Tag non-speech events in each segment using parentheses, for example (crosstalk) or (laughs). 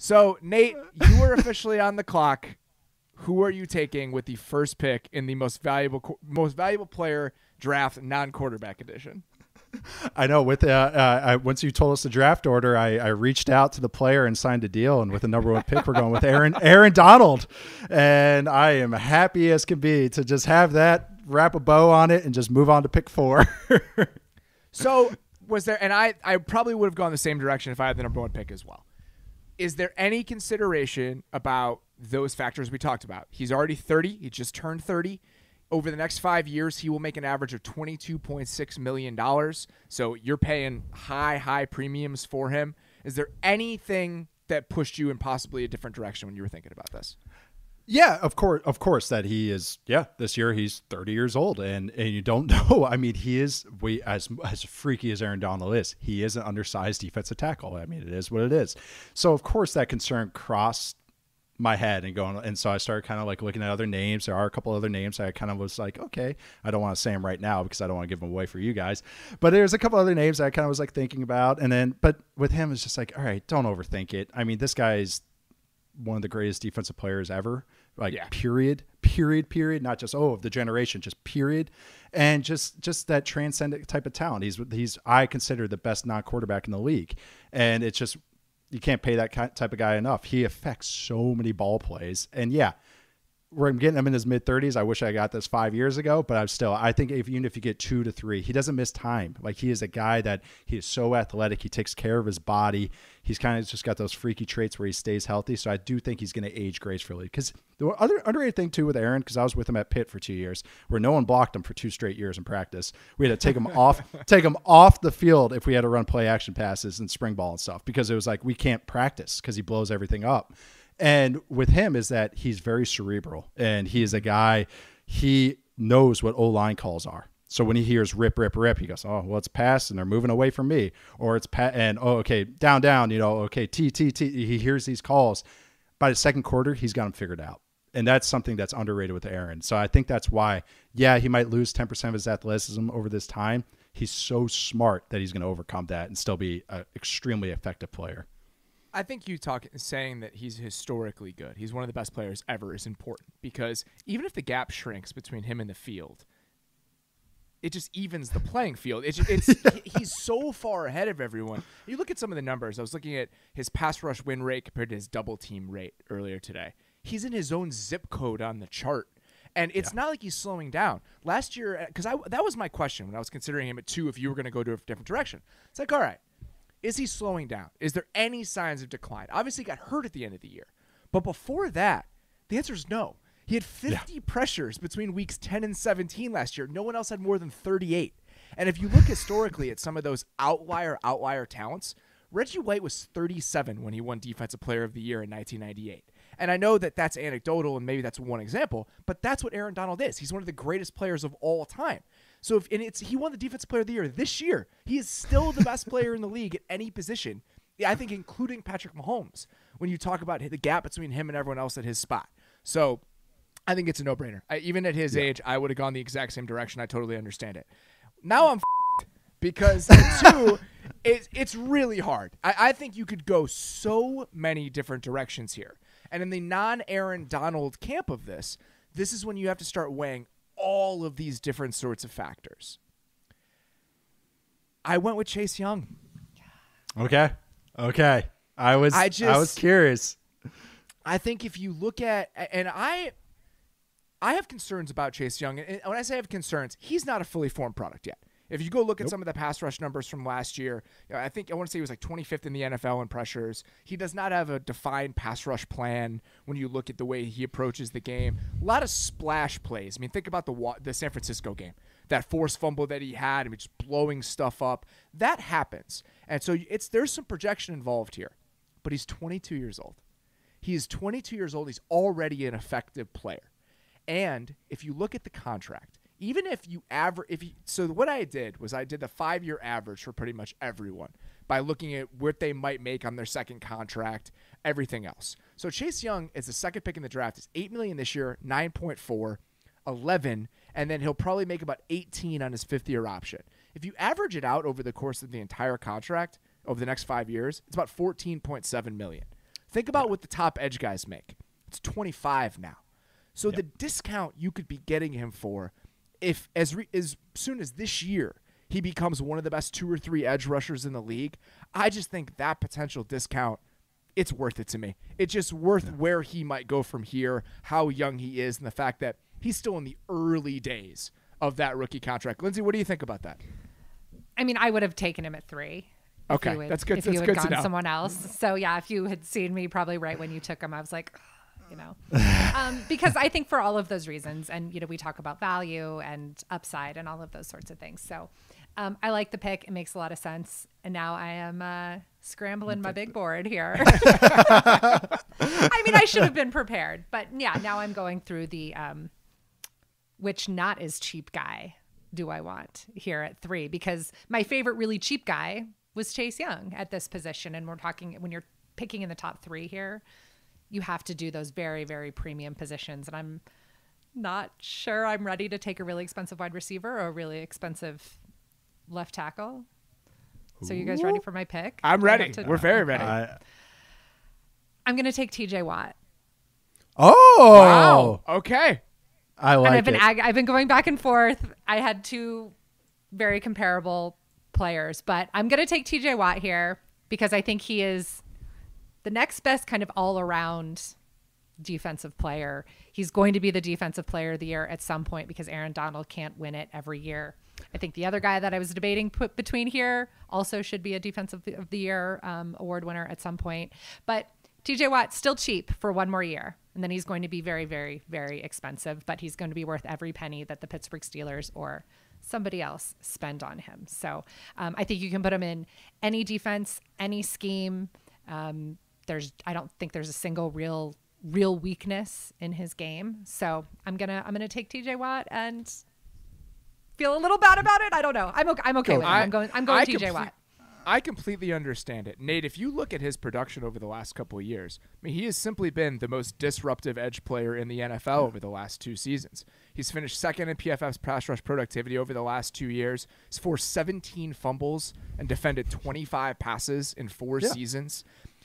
So, Nate, you are officially on the clock. Who are you taking with the first pick in the most valuable most valuable player draft non-quarterback edition? I know. With uh, uh, I, once you told us the draft order, I, I reached out to the player and signed a deal. And with the number one pick, we're going with Aaron (laughs) Aaron Donald, and I am happy as can be to just have that wrap a bow on it and just move on to pick four. (laughs) so was there? And I I probably would have gone the same direction if I had the number one pick as well. Is there any consideration about those factors we talked about? He's already 30. He just turned 30 over the next five years, he will make an average of $22.6 million. So you're paying high, high premiums for him. Is there anything that pushed you in possibly a different direction when you were thinking about this? Yeah, of course, of course that he is. Yeah, this year he's 30 years old, and and you don't (laughs) know. I mean, he is we as as freaky as Aaron Donald is. He is an undersized defensive tackle. I mean, it is what it is. So of course that concern crossed my head and going and so I started kind of like looking at other names. There are a couple other names I kind of was like, okay, I don't want to say them right now because I don't want to give them away for you guys. But there's a couple other names I kind of was like thinking about, and then but with him it's just like, all right, don't overthink it. I mean, this guy is one of the greatest defensive players ever. Like yeah. period, period, period. Not just oh of the generation, just period, and just just that transcendent type of talent. He's he's I consider the best non quarterback in the league, and it's just you can't pay that type of guy enough. He affects so many ball plays, and yeah, we're getting him in his mid 30s. I wish I got this five years ago, but I'm still. I think if even if you get two to three, he doesn't miss time. Like he is a guy that he is so athletic. He takes care of his body. He's kind of just got those freaky traits where he stays healthy. So I do think he's going to age gracefully. Because the other underrated thing too with Aaron, because I was with him at Pitt for two years, where no one blocked him for two straight years in practice. We had to take him (laughs) off, take him off the field if we had to run play action passes and spring ball and stuff, because it was like we can't practice because he blows everything up. And with him is that he's very cerebral and he is a guy, he knows what O line calls are. So when he hears rip, rip, rip, he goes, oh, well, it's pass and they're moving away from me. Or it's pat and, oh, okay, down, down, you know, okay, T, T, T. He hears these calls. By the second quarter, he's got them figured out. And that's something that's underrated with Aaron. So I think that's why, yeah, he might lose 10% of his athleticism over this time. He's so smart that he's going to overcome that and still be an extremely effective player. I think you talk saying that he's historically good. He's one of the best players ever is important because even if the gap shrinks between him and the field, it just evens the playing field. It's, (laughs) it's he's so far ahead of everyone. You look at some of the numbers. I was looking at his pass rush win rate compared to his double team rate earlier today. He's in his own zip code on the chart. And it's yeah. not like he's slowing down. Last year, uh, because I that was my question when I was considering him at two. If you were going to go to a different direction, it's like, all right, is he slowing down? Is there any signs of decline? Obviously, he got hurt at the end of the year. But before that, the answer is no. He had 50 yeah. pressures between weeks 10 and 17 last year. No one else had more than 38. And if you look historically at some of those outlier, outlier talents, Reggie White was 37 when he won Defensive Player of the Year in 1998. And I know that that's anecdotal and maybe that's one example, but that's what Aaron Donald is. He's one of the greatest players of all time. So if and it's he won the defensive player of the year this year. He is still the best player in the league at any position. I think including Patrick Mahomes when you talk about the gap between him and everyone else at his spot. So I think it's a no-brainer. I, even at his yeah. age, I would have gone the exact same direction. I totally understand it. Now I'm (laughs) because two, it, it's really hard. I, I think you could go so many different directions here. And in the non-Aaron Donald camp of this, this is when you have to start weighing all of these different sorts of factors. I went with Chase Young. Okay. Okay. I was I, just, I was curious. I think if you look at and I I have concerns about Chase Young. And when I say I have concerns, he's not a fully formed product yet. If you go look at nope. some of the pass rush numbers from last year, you know, I think I want to say he was like 25th in the NFL in pressures. He does not have a defined pass rush plan when you look at the way he approaches the game. A lot of splash plays. I mean, think about the the San Francisco game. That force fumble that he had, and just blowing stuff up. That happens, and so it's there's some projection involved here. But he's 22 years old. He is 22 years old. He's already an effective player. And if you look at the contract, even if you average, if you, so what I did was I did the five year average for pretty much everyone by looking at what they might make on their second contract, everything else. So Chase Young is the second pick in the draft. Is eight million this year, 9.4, 11, and then he'll probably make about 18 on his fifth year option. If you average it out over the course of the entire contract over the next five years, it's about 14.7 million. Think about what the top edge guys make. It's 25 now. So the discount you could be getting him for if as re- as soon as this year he becomes one of the best two or three edge rushers in the league, I just think that potential discount it's worth it to me. It's just worth where he might go from here, how young he is, and the fact that he's still in the early days of that rookie contract. Lindsay, what do you think about that? I mean, I would have taken him at three. Okay, you had- that's good- If that's you had good gone someone else, so yeah, if you had seen me probably right when you took him, I was like, you know, um, because I think for all of those reasons, and you know, we talk about value and upside and all of those sorts of things. So um, I like the pick; it makes a lot of sense. And now I am uh, scrambling my big board here. (laughs) I mean, I should have been prepared, but yeah, now I'm going through the um, which not as cheap guy do I want here at three? Because my favorite really cheap guy was Chase Young at this position. And we're talking when you're picking in the top three here, you have to do those very, very premium positions. And I'm not sure I'm ready to take a really expensive wide receiver or a really expensive left tackle. So you guys ready for my pick? I'm Do I have ready. to- We're very ready. I, I'm going to take TJ Watt. oh, wow. Okay. I like and I've been it. ag- I've been going back and forth. I had two very comparable players, but I'm going to take TJ Watt here because I think he is the next best kind of all around defensive player. He's going to be the defensive player of the year at some point because Aaron Donald can't win it every year. I think the other guy that I was debating put between here also should be a defensive of the year um, award winner at some point. But TJ Watt still cheap for one more year, and then he's going to be very, very, very expensive. But he's going to be worth every penny that the Pittsburgh Steelers or somebody else spend on him. So um, I think you can put him in any defense, any scheme. Um, there's, I don't think there's a single real, real weakness in his game. So I'm gonna, I'm gonna take TJ Watt and feel a little bad about it. I don't know. I'm okay. I'm okay with it. I'm going. I'm going I TJ complete- Watt. I completely understand it. Nate, if you look at his production over the last couple of years, I mean, he has simply been the most disruptive edge player in the NFL over the last two seasons. He's finished second in PFF's pass rush productivity over the last two years. He's forced 17 fumbles and defended 25 passes in four Yeah. seasons.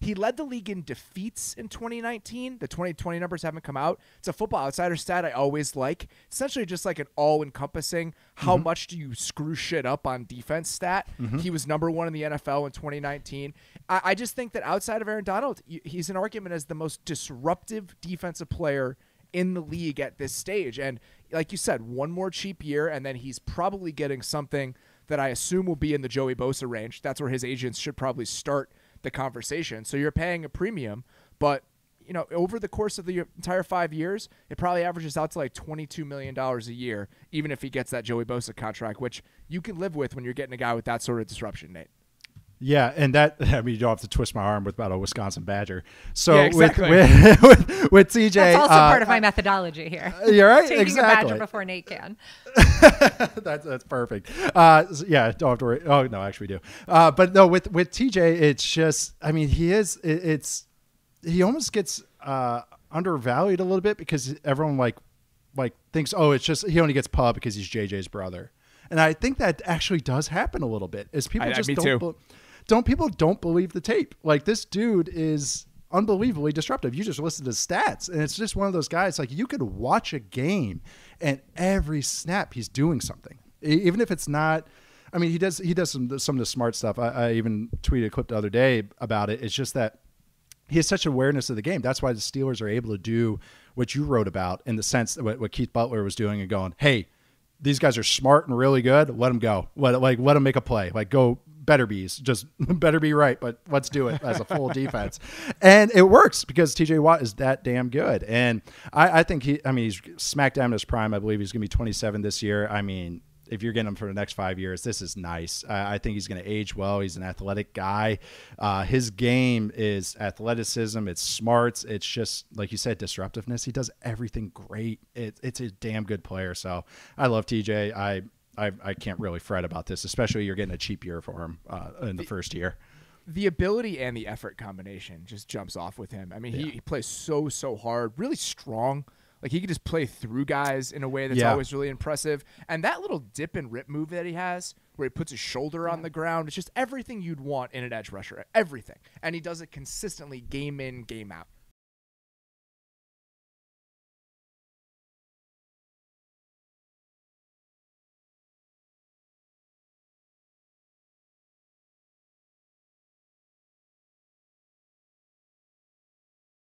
He led the league in defeats in 2019. The 2020 numbers haven't come out. It's a football outsider stat I always like. Essentially, just like an all encompassing how mm-hmm. much do you screw shit up on defense stat. Mm-hmm. He was number one in the NFL in 2019. I, I just think that outside of Aaron Donald, he's an argument as the most disruptive defensive player in the league at this stage. And like you said, one more cheap year, and then he's probably getting something that I assume will be in the Joey Bosa range. That's where his agents should probably start the conversation. So you're paying a premium, but you know, over the course of the entire five years, it probably averages out to like $22 million a year, even if he gets that Joey Bosa contract, which you can live with when you're getting a guy with that sort of disruption, Nate. Yeah, and that (laughs) I mean you don't have to twist my arm with about a Wisconsin Badger. So Yeah, exactly. with, (laughs) with with with TJ, That's also uh, part of my methodology here. (laughs) You're right, Taking a badger before Nate can. that's that's perfect. Uh, s- yeah, don't have to worry. Oh no, actually we do. Uh, but no, with with TJ, it's just I mean he is it, it's he almost gets uh, undervalued a little bit because everyone like like thinks oh it's just he only gets pub because he's JJ's brother, and I think that actually does happen a little bit is people I- I- just me don't too. Don't people don't believe the tape like this dude is unbelievably disruptive. You just listen to stats, and it's just one of those guys. Like you could watch a game, and every snap he's doing something, even if it's not. I mean, he does he does some some of the smart stuff. I, I even tweeted a clip the other day about it. It's just that he has such awareness of the game. That's why the Steelers are able to do what you wrote about in the sense that what, what Keith Butler was doing and going, hey, these guys are smart and really good. Let them go. Let like let them make a play. Like go better bees. Just (laughs) better be right, but let's do it as a full (laughs) defense. And it works because TJ Watt is that damn good. And I, I think he I mean he's smack down in his prime. I believe he's gonna be 27 this year. I mean if you're getting him for the next five years, this is nice. I, I think he's going to age well. He's an athletic guy. Uh, his game is athleticism. It's smarts. It's just like you said, disruptiveness. He does everything great. It, it's a damn good player. So I love TJ. I, I I can't really fret about this, especially you're getting a cheap year for him uh, in the first year. the ability and the effort combination just jumps off with him. I mean, he, he plays so so hard, really strong. Like he can just play through guys in a way that's Yeah. always really impressive. And that little dip and rip move that he has, where he puts his shoulder on the ground. It's just everything you'd want in an edge rusher. Everything. And he does it consistently game in, game out.